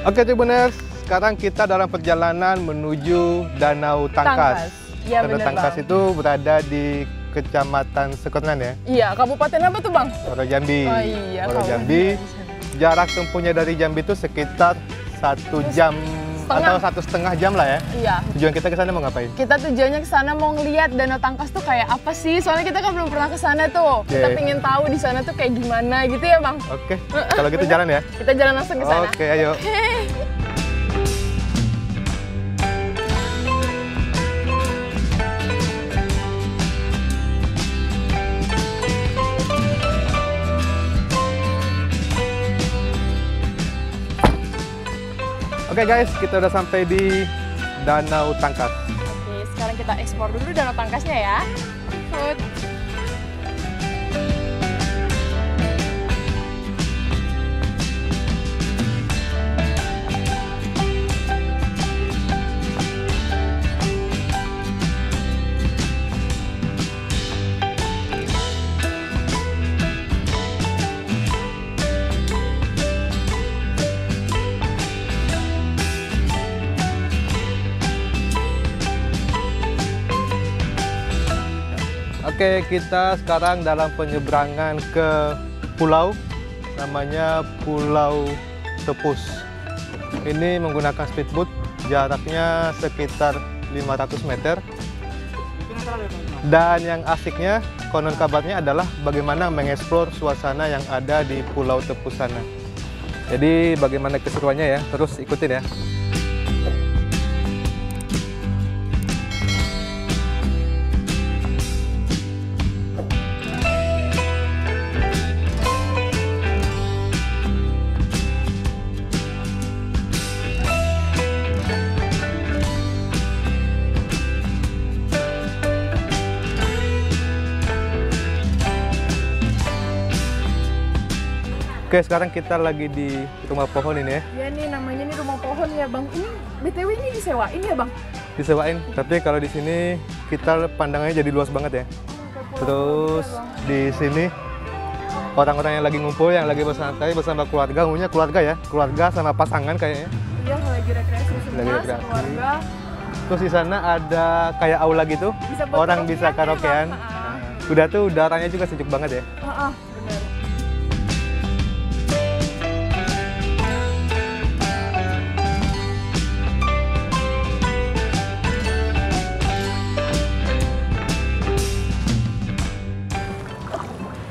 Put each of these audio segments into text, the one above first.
Oke Tribuners, sekarang kita dalam perjalanan menuju Danau Tangkas. Iya Danau bener Tangkas bang. itu berada di Kecamatan Sekonan ya, Iya, kabupaten apa tuh bang? Muaro Jambi. Oh iya, kabupaten Jambi. Jarak tempuhnya dari Jambi itu sekitar satu jam Setengah. atau satu setengah jam lah ya. Iya. Tujuan kita ke sana mau ngapain? Kita tujuannya ke sana mau ngeliat Danau Tangkas tuh kayak apa sih? Soalnya kita kan belum pernah ke sana tuh. Kita Oke. pengen tahu di sana tuh kayak gimana gitu ya bang. Oke, kalau gitu jalan ya. Kita jalan langsung ke sana. Oke, ayo. Oke guys, kita udah sampai di Danau Tangkas. Oke, sekarang kita ekspor dulu Danau Tangkasnya ya. Food. Oke, kita sekarang dalam penyeberangan ke pulau namanya Pulau Tepus. Ini menggunakan speedboat, jaraknya sekitar 500 meter. Dan yang asiknya, konon kabarnya adalah bagaimana mengeksplor suasana yang ada di Pulau Tepus sana. Jadi bagaimana keseruannya ya, terus ikutin ya. Oke, sekarang kita lagi di rumah pohon ini ya. Ya nih namanya nih rumah pohon ya bang. Ini btw ini disewain ya bang? disewain tapi kalau di sini kita pandangannya jadi luas banget ya terus di sini orang-orang yang lagi ngumpul yang lagi bersantai bersama keluarga umumnya keluarga ya keluarga sama pasangan kayaknya Iya lagi rekreasi semua Lagi rekreasi. keluarga. terus di sana ada kayak aula gitu Bisa orang bisa karaokean ya. Ah. udah tuh udaranya juga sejuk banget ya Ah, ah,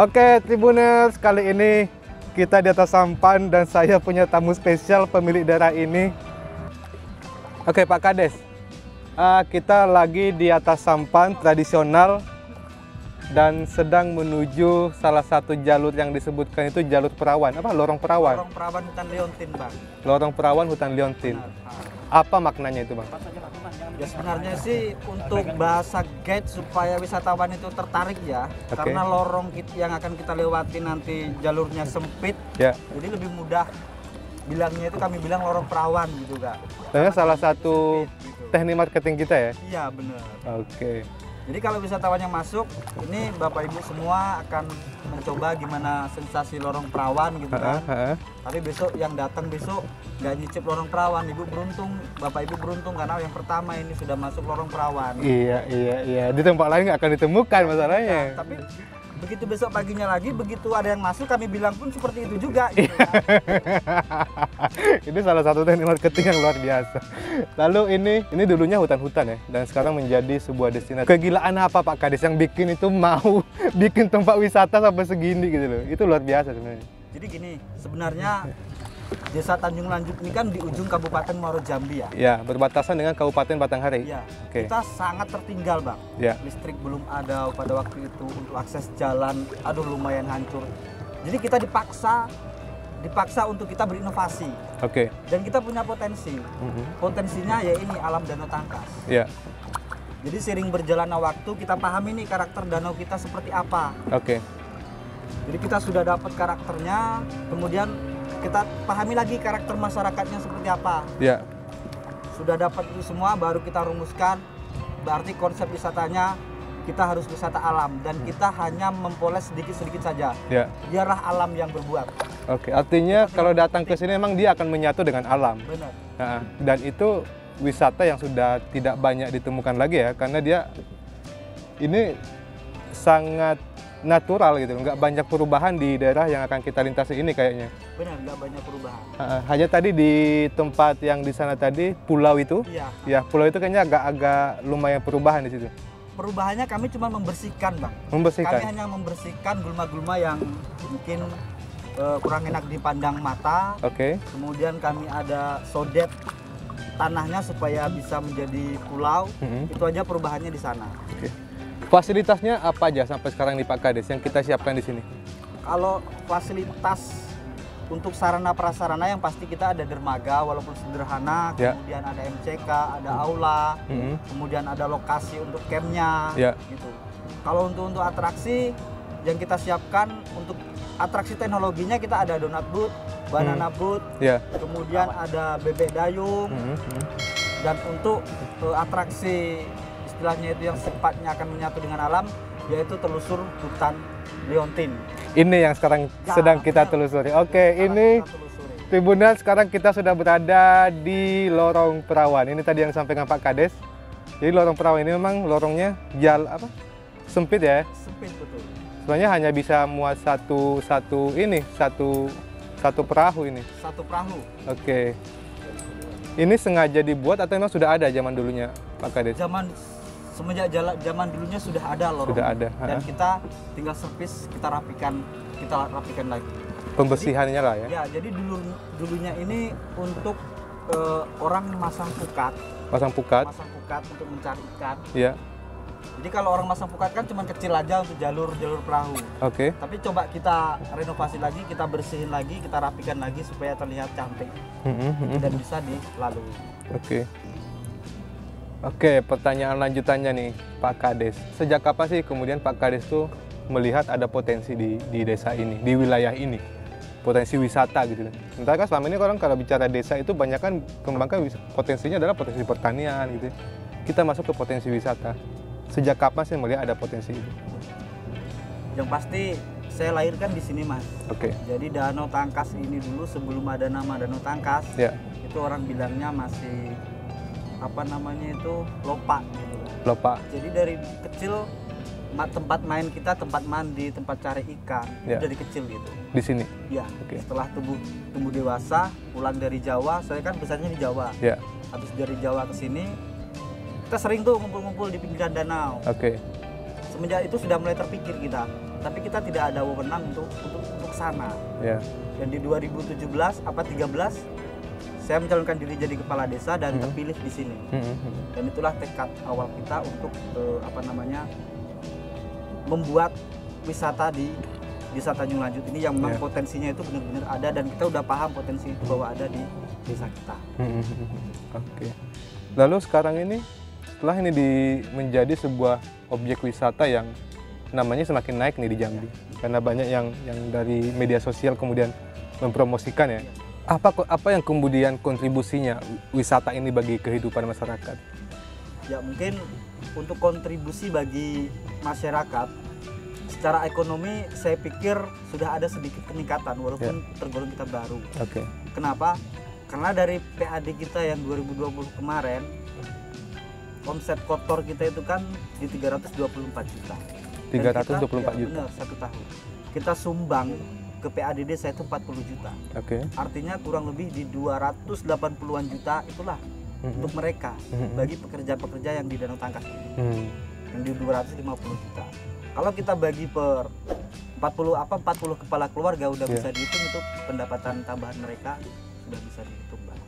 Oke, Tribuners, kali ini kita di atas sampan dan saya punya tamu spesial pemilik daerah ini. Oke, Pak Kades. Ah, kita lagi di atas sampan tradisional dan sedang menuju salah satu jalur yang disebutkan itu jalur perawan. Apa? Lorong perawan. Lorong perawan hutan Leontin, Bang. Lorong perawan hutan Liontin. Benar. Apa maknanya itu, Bang? Ya sebenarnya sih untuk bahasa guide supaya wisatawan itu tertarik ya. Oke. Karena lorong yang akan kita lewati nanti jalurnya sempit, Ya. jadi lebih mudah bilangnya itu kami bilang lorong perawan gitu, Kak. Ternyata salah satu Gitu. teknik marketing kita ya. Iya, benar. Oke. Jadi kalau wisatawan yang masuk, ini Bapak Ibu semua akan mencoba gimana sensasi lorong perawan gitu kan. ha-ha. Tapi besok yang datang besok nggak nyicip lorong perawan, Ibu beruntung, Bapak Ibu beruntung karena yang pertama ini sudah masuk lorong perawan. Iya, iya, iya. Di tempat lain nggak akan ditemukan masalahnya. Nah, tapi begitu besok paginya lagi, begitu ada yang masuk kami bilang pun seperti itu juga. Gitu, kan. ini salah satu teknik marketing yang luar biasa. Lalu ini ini dulunya hutan-hutan ya dan sekarang menjadi sebuah destinasi. Kegilaan apa Pak Kades yang bikin itu mau bikin tempat wisata sampai segini gitu loh. Itu luar biasa sebenarnya. Jadi gini, sebenarnya Desa Tanjung Lanjut ini kan di ujung Kabupaten Muaro Jambi ya. Ya, berbatasan dengan Kabupaten Batanghari. Iya. Oke. Kita sangat tertinggal, Bang. Ya. Listrik belum ada pada waktu itu untuk akses jalan, aduh lumayan hancur. Jadi kita dipaksa dipaksa untuk kita berinovasi Oke. dan kita punya potensi. Mhm. Potensinya ya ini alam danau tangkas. Ya. Jadi sering berjalannya waktu kita pahami nih karakter danau kita seperti apa. Oke. Jadi kita sudah dapat karakternya, kemudian kita pahami lagi karakter masyarakatnya seperti apa. Ya. Sudah dapat itu semua, baru kita rumuskan. Berarti konsep wisatanya kita harus wisata alam dan kita hanya mempoles sedikit-sedikit saja. Ya. Biarlah alam yang berbuat. Oke, artinya kalau datang ke sini memang dia akan menyatu dengan alam. Benar. Nah, dan itu wisata yang sudah tidak banyak ditemukan lagi ya, karena dia ini sangat natural gitu, nggak banyak perubahan di daerah yang akan kita lintasi ini kayaknya. Benar, nggak banyak perubahan. Ah, hanya tadi di tempat yang di sana tadi pulau itu, Iya. ya pulau itu kayaknya agak-agak lumayan perubahan di situ, Perubahannya kami cuma membersihkan, Bang. Kami membersihkan. hanya membersihkan gulma-gulma yang mungkin eh, kurang enak dipandang mata. Oke, Kemudian kami ada sodet tanahnya supaya bisa menjadi pulau. Mhm. Itu aja perubahannya di sana. oke. Fasilitasnya apa aja sampai sekarang di Pak Kades yang kita siapkan di sini? Kalau fasilitas untuk sarana prasarana yang pasti kita ada dermaga walaupun sederhana, Ya. kemudian ada MCK, ada aula, Mhm. kemudian ada lokasi untuk campnya, Ya. gitu. Kalau untuk untuk atraksi yang kita siapkan untuk atraksi teknologinya kita ada donat booth, banana booth, Ya. kemudian ada bebek dayung Mhm, mhm. dan untuk eh, atraksi istilahnya itu yang sifatnya akan menyatu dengan alam yaitu telusur hutan liontin. Ini yang sekarang Ya, sedang kita benar. telusuri. Oke, Sekarang ini telusuri. Tribunal sekarang kita sudah berada di lorong perawan. Ini tadi yang disampaikan Pak Kades. Jadi lorong perawan ini memang lorongnya jal apa? Sempit ya. sempit betul. Sebenarnya hanya bisa muat satu satu ini satu satu perahu ini. Satu perahu. Oke. Ini sengaja dibuat atau memang sudah ada zaman dulunya Pak Kades? Zaman semenjak jala- zaman dulunya sudah ada lorong. Sudah ada, Dan ha. kita tinggal servis, kita rapikan, kita rapikan lagi. Pembersihannya lah ya. Ya, jadi dulu dulunya ini untuk eh, orang masang pukat, Pasang pukat. masang pukat untuk mencari ikan. Ya. Jadi kalau orang masang pukat kan cuma kecil aja untuk jalur-jalur perahu. Oke. Tapi coba kita renovasi lagi, kita bersihin lagi, kita rapikan lagi supaya terlihat cantik Mhm, mhm. dan bisa dilalui. Oke. Oke, pertanyaan lanjutannya nih, Pak Kades. Sejak kapan sih kemudian Pak Kades tuh melihat ada potensi di, di desa ini, di wilayah ini? Potensi wisata gitu. Sementara kan selama ini orang kalau bicara desa itu banyak kan kembangkan potensinya adalah potensi pertanian gitu. Kita masuk ke potensi wisata. Sejak kapan sih melihat ada potensi itu? Yang pasti saya lahirkan di sini, Mas. Oke. Jadi Danau Tangkas ini dulu sebelum ada nama Danau Tangkas, Ya, itu orang bilangnya masih apa namanya itu lopak gitu. loh Pak. Jadi dari kecil tempat main kita, tempat mandi, tempat cari ikan itu Ya. dari kecil gitu. Di sini. Ya, Oke. setelah tumbuh tumbuh dewasa, pulang dari Jawa, saya kan besarnya di Jawa. Ya. Habis dari Jawa ke sini, kita sering tuh ngumpul-ngumpul di pinggiran danau. Oke. Semenjak itu sudah mulai terpikir kita, tapi kita tidak ada wewenang untuk untuk untuk sana. Ya. Dan di 2017 apa 13 saya mencalonkan diri jadi kepala desa dan Hmm. terpilih di sini. Mhm, mhm. Dan itulah tekad awal kita untuk eh, apa namanya membuat wisata di desa Tanjung Lanjut ini yang memang Ya. potensinya itu benar-benar ada dan kita udah paham potensi itu bahwa ada di desa kita. Hmm, Oke. Lalu sekarang ini setelah ini di, menjadi sebuah objek wisata yang namanya semakin naik nih di Jambi karena banyak yang yang dari media sosial kemudian mempromosikan ya. Apa apa yang kemudian kontribusinya wisata ini bagi kehidupan masyarakat? Ya mungkin untuk kontribusi bagi masyarakat secara ekonomi saya pikir sudah ada sedikit peningkatan walaupun tergolong kita baru. Oke. Kenapa? Karena dari PAD kita yang 2020 kemarin omset kotor kita itu kan di 324 juta. Dan 324 kita, ya juta. benar, satu tahun. Kita sumbang ke PADD saya itu 40 juta. Oke. Artinya kurang lebih di 280-an juta itulah Mhm. untuk mereka Mhm. bagi pekerja-pekerja yang di Danau Tangkas Hmm. yang di 250 juta. Kalau kita bagi per 40 apa 40 kepala keluarga udah Iya. bisa dihitung itu pendapatan tambahan mereka sudah bisa dihitung Bang.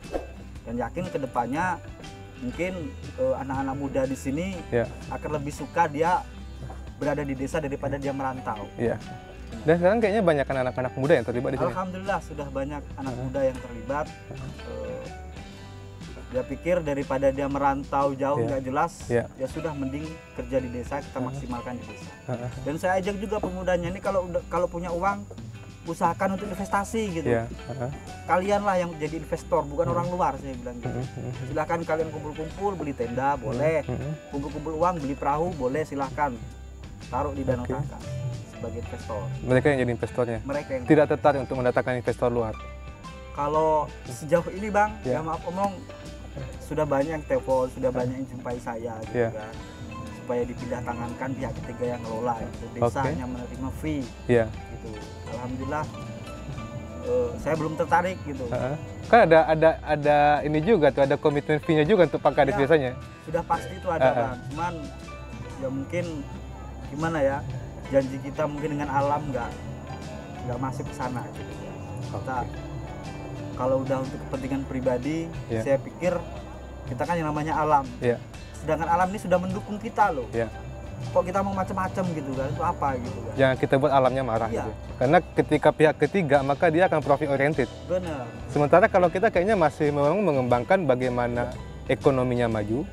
Dan yakin ke depannya mungkin eh, anak-anak muda di sini Ya. akan lebih suka dia berada di desa daripada dia merantau. Iya. Dan sekarang kayaknya banyak anak-anak muda yang terlibat di sini. Alhamdulillah sudah banyak anak muda yang terlibat. Eh, dia pikir daripada dia merantau jauh Iya. nggak jelas, Iya. ya sudah mending kerja di desa kita maksimalkan di desa. Dan saya ajak juga pemudanya ini kalau kalau punya uang usahakan untuk investasi gitu. Iya. Heeh. Kalianlah yang jadi investor bukan Hmm. orang luar saya bilang gitu. Mhm. Silahkan kalian kumpul-kumpul beli tenda boleh, kumpul-kumpul uang beli perahu boleh silahkan taruh di danau Oke. Tangkas. Sebagai investor. Mereka yang jadi investornya. Mereka yang Tidak tertarik untuk mendatangkan investor luar. kalau sejauh ini bang, Ya. ya maaf omong sudah banyak yang telepon, sudah banyak yang jumpai saya gitu Ya. kan, supaya dipindah tangankan pihak ketiga yang ngelola gitu. Desa Oke. hanya menerima fee Iya. gitu. Alhamdulillah eh, saya belum tertarik gitu. Heeh. Kan ada ada ada ini juga tuh ada komitmen fee-nya juga untuk Pak Kades Ya. biasanya. Sudah pasti itu ada Ah, ah. bang, cuman ya mungkin gimana ya janji kita mungkin dengan alam nggak nggak masuk ke sana gitu. Kita kalau udah untuk kepentingan pribadi, Ya. saya pikir kita kan yang namanya alam. Iya. Sedangkan alam ini sudah mendukung kita loh. Iya. Kok kita mau macam-macam gitu kan? Itu apa gitu kan? Jangan kita buat alamnya marah Iya. gitu. Karena ketika pihak ketiga maka dia akan profit oriented. Bener. Sementara kalau kita kayaknya masih memang mengembangkan bagaimana ekonominya maju,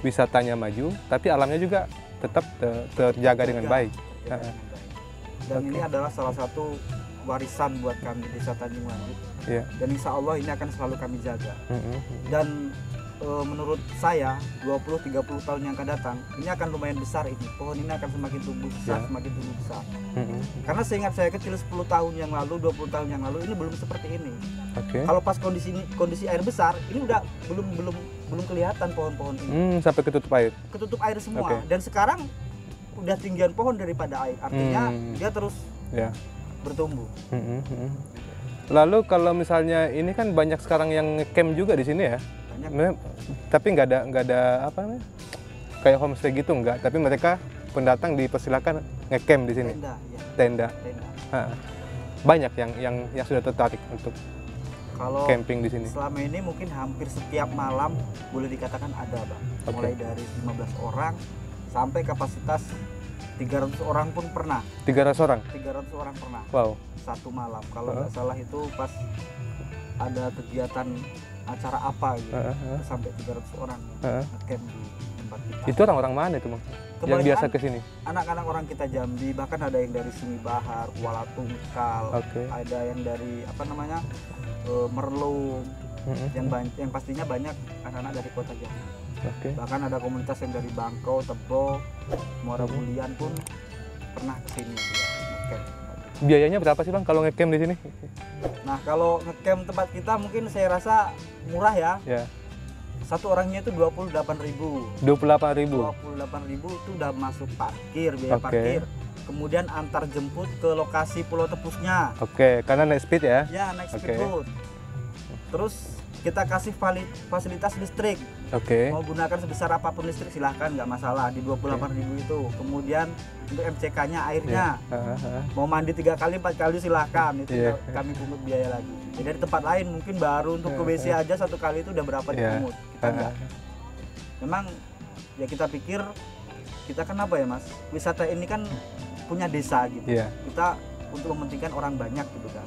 wisatanya maju, tapi alamnya juga tetap te- terjaga dengan baik. Terjaga dengan baik. Dan Oke. ini adalah salah satu warisan buat kami di Desa Tanjung Lanjut. Iya. Dan insya Allah ini akan selalu kami jaga. Mm-mm. Dan eh, menurut saya 20-30 tahun yang akan datang ini akan lumayan besar ini. Pohon ini akan semakin tumbuh besar, Ya. semakin tumbuh besar. Mm-mm. Karena seingat saya kecil 10 tahun yang lalu, 20 tahun yang lalu ini belum seperti ini. Oke. Kalau pas kondisi ini, kondisi air besar, ini udah belum belum belum kelihatan pohon-pohon ini. Hmm, sampai ketutup air. Ketutup air semua. Oke. Dan sekarang udah tinggian pohon daripada air. Artinya Hmm. dia terus Ya. bertumbuh. Mm-mm, mm-mm. Lalu kalau misalnya ini kan banyak sekarang yang camp juga di sini ya. Banyak tapi nggak ada nggak ada apa namanya kayak homestay gitu nggak. Tapi mereka pendatang dipersilakan ngecamp di sini tenda, ya, tenda. tenda. Ha. Banyak yang yang yang sudah tertarik untuk Kalau camping di sini. selama ini mungkin hampir setiap malam boleh dikatakan ada, Bang. Oke. Mulai dari 15 orang sampai kapasitas 300 orang pun pernah. 300 orang. 300 orang pernah Wow. satu malam. Kalau nggak salah itu pas ada kegiatan acara apa gitu. Heeh, heeh, Sampai 300 orang heeh. camp di tempat kita. Itu orang-orang mana itu, Bang? Yang biasa ke sini. anak-anak orang kita Jambi bahkan ada yang dari Sungai Bahar, Kuala Tungkal, Oke. ada yang dari apa namanya eh, Merlung, Mm-mm. yang yang pastinya banyak anak-anak dari kota Jambi. Oke. Bahkan ada komunitas yang dari Bangkau, Tebo, Muara Mhm. Bulian pun pernah ke sini ngecamp. Biayanya berapa sih, Bang kalau ngecamp di sini? Nah kalau ngecamp tempat kita mungkin saya rasa murah ya. Ya, Satu orangnya itu 28.000 ribu. 28.000. 28.000 itu udah masuk parkir, biaya Oke. parkir. Kemudian antar jemput ke lokasi Pulau Tepusnya. Oke, karena naik speed ya. Ya, naik Oke. speedboat. Terus kita kasih fasilitas listrik. Oke. Mau gunakan sebesar apa pun listrik silahkan, nggak masalah di 28.000 itu. Kemudian untuk MCK-nya airnya Ya. Heeh, heeh. mau mandi tiga kali empat kali silahkan itu Iya. kami pungut biaya lagi. Jadi dari tempat lain mungkin baru untuk ke WC aja satu kali itu udah berapa Iya. dipungut. Kita enggak. Heeh. Memang ya kita pikir kita kan apa ya mas? Wisata ini kan punya desa gitu. Iya. Kita untuk mementingkan orang banyak gitu kan.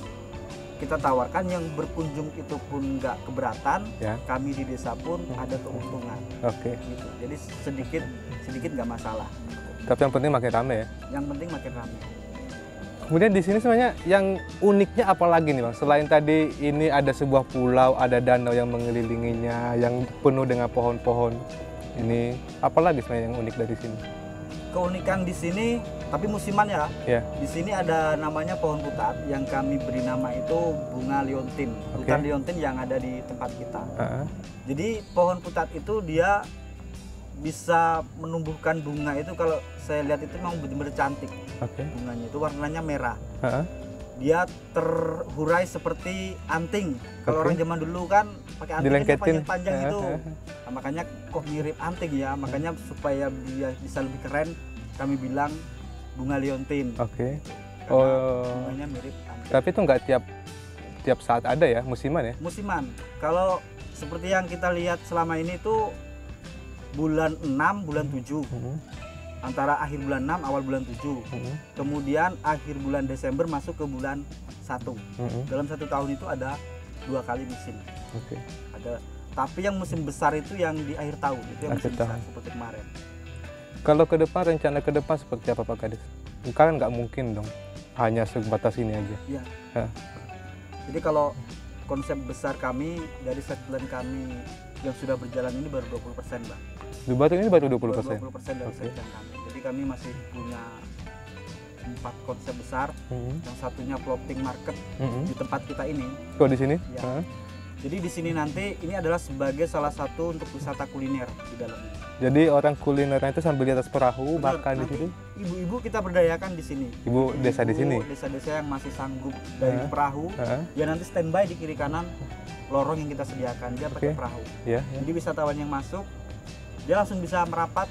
Kita tawarkan yang berkunjung itu pun nggak keberatan. Ya. Kami di desa pun ada keuntungan Oke. gitu. Jadi sedikit sedikit nggak masalah. Tapi yang penting makin rame ya. Yang penting makin ramai. Kemudian di sini sebenarnya yang uniknya apa lagi nih bang? Selain tadi ini ada sebuah pulau, ada danau yang mengelilinginya, yang penuh dengan pohon-pohon. Ini apa lagi sebenarnya yang unik dari sini? Keunikan di sini, tapi musiman ya. Ya. Di sini ada namanya pohon putat yang kami beri nama itu bunga liontin. Oke. Hutan liontin yang ada di tempat kita. Heeh. Jadi pohon putat itu dia bisa menumbuhkan bunga itu kalau saya lihat itu memang benar-benar cantik Oke. bunganya itu warnanya merah. Heeh. Dia terhurai seperti anting. Kalau orang zaman dulu kan pakai anting Dilengketin. panjang itu. Nah, makanya kok mirip anting ya. Makanya supaya dia bisa lebih keren kami bilang bunga liontin. Oke. Karena Oh. bunganya mirip anting. Tapi itu nggak tiap tiap saat ada ya musiman ya? musiman. Kalau seperti yang kita lihat selama ini tuh bulan 6, bulan 7. Heeh. Antara akhir bulan 6, awal bulan 7. Heeh. Kemudian akhir bulan Desember masuk ke bulan 1. Heeh. Dalam satu tahun itu ada dua kali musim. Oke. Ada tapi yang musim besar itu yang di akhir tahun itu yang Akhir musim besar tahun. seperti kemarin. Kalau ke depan rencana ke depan seperti apa Pak Kades? Kan nggak mungkin dong hanya sebatas ini aja. Iya. Ya. Jadi kalau konsep besar kami dari set plan kami yang sudah berjalan ini baru 20% Bang. Di Batu ini baru 20 Baru persen. 20% dari Oke. set plan kami. Jadi kami masih punya empat konsep besar. Hmm. Yang satunya floating market Hmm. di tempat kita ini. Kok di sini? Ya. Jadi di sini nanti ini adalah sebagai salah satu untuk wisata kuliner di dalamnya. Jadi orang kulinernya itu sambil di atas perahu Benar, makan di situ. Ibu-ibu kita berdayakan di sini. Ibu desa di sini. Desa-desa yang masih sanggup dari Hah? perahu, Hah? ya nanti standby di kiri kanan lorong yang kita sediakan dia pakai Oke. perahu. Ya, ya. Jadi wisatawan yang masuk dia langsung bisa merapat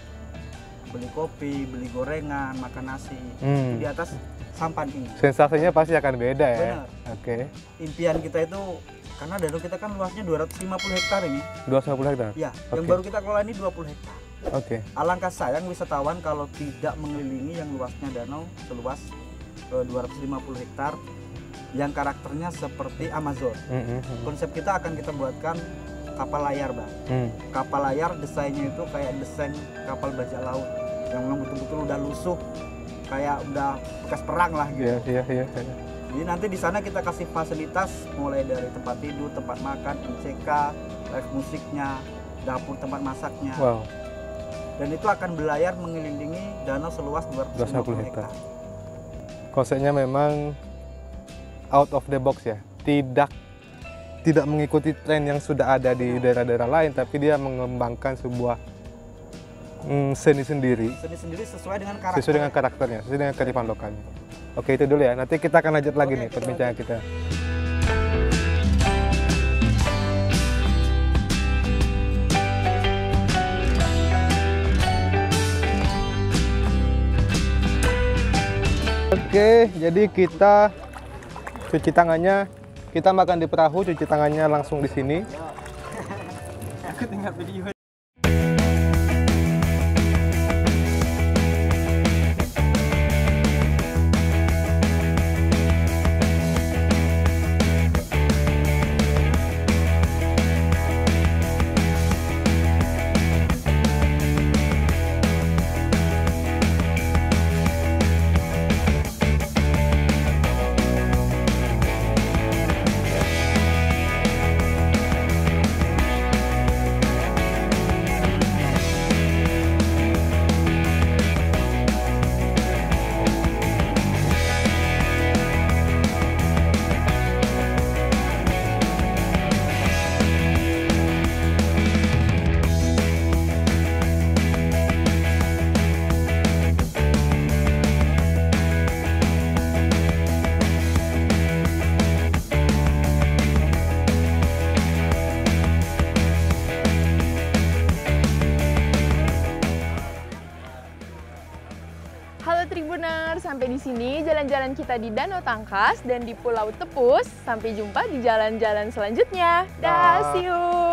beli kopi, beli gorengan, makan nasi Hmm. di atas sampan ini. Sensasinya pasti akan beda ya. Benar. Oke. Impian kita itu karena danau kita kan luasnya 250 hektar ini. 250 hektar. Ya, yang Oke. baru kita kelola ini 20 hektar. Oke. Alangkah sayang wisatawan kalau tidak mengelilingi yang luasnya danau seluas eh, 250 hektar yang karakternya seperti Amazon. Hmm, hmm. Konsep kita akan kita buatkan kapal layar, Bang. Hmm. Kapal layar desainnya itu kayak desain kapal bajak laut yang memang betul-betul udah lusuh kayak udah bekas perang lah gitu. Iya, iya, iya. iya. Jadi nanti di sana kita kasih fasilitas mulai dari tempat tidur, tempat makan, MCK, live musiknya, dapur tempat masaknya. Wow. Dan itu akan berlayar mengelilingi danau seluas 250 250 hektar. hektar. Konsepnya memang out of the box ya. Tidak tidak mengikuti tren yang sudah ada di daerah-daerah lain, tapi dia mengembangkan sebuah mm, seni sendiri Seni sendiri sesuai dengan karakter. sesuai dengan karakternya, sesuai dengan kearifan lokalnya. Oke itu dulu ya. Nanti kita akan lanjut lagi Oke, nih kita perbincangan kita. Oke, jadi kita cuci tangannya, kita makan di perahu, cuci tangannya langsung di sini. Aku tinggal video. Sini jalan-jalan kita di Danau Tangkas dan di Pulau Tepus. Sampai jumpa di jalan-jalan selanjutnya. Dah, see you.